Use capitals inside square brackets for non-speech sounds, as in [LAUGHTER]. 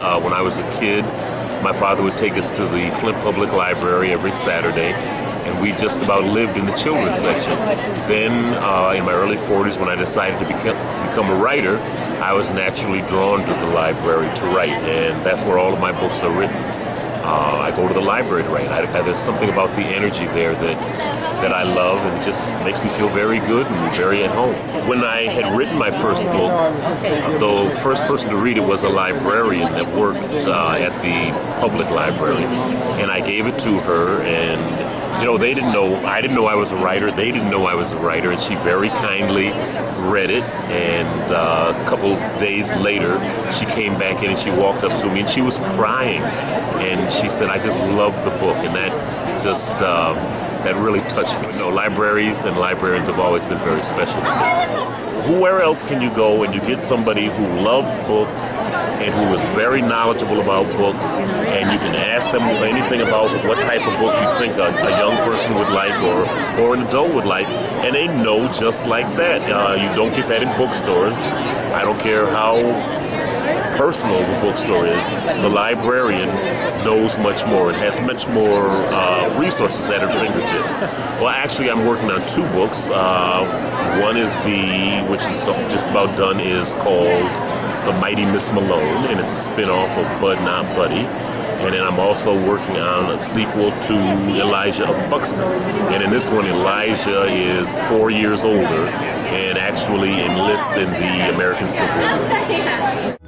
Uh, when I was a kid, my father would take us to the Flint Public Library every Saturday, and we just about lived in the children's section. Then, uh, in my early 40s, when I decided to become, become a writer, I was naturally drawn to the library to write, and that's where all of my books are written. Uh, I go to the library to write. I, I, there's something about the energy there that that I love, and just makes me feel very good and very at home. When I had written my first book, the first person to read it was a librarian that worked uh, at the public library, and I gave it to her, and you know they didn't know I didn't know I was a writer. They didn't know I was a writer, and she very kindly read it. And uh, a couple days later, she came back in and she walked up to me and she was crying, and she said, "I just love the book," and that just. Uh, that really touched me. You know, libraries and librarians have always been very special to me. Where else can you go and you get somebody who loves books and who is very knowledgeable about books and you can ask them anything about what type of book you think a, a young person would like or, or an adult would like and they know just like that. Uh, you don't get that in bookstores. I don't care how personal the bookstore is, the librarian knows much more and has much more uh, resources at her fingertips. Well, actually, I'm working on two books. Uh, one is the, which is just about done, is called The Mighty Miss Malone, and it's a spin-off of Bud Not Buddy. And then I'm also working on a sequel to Elijah of Buxton. And in this one, Elijah is four years older and actually enlists in the American Civil War. [LAUGHS]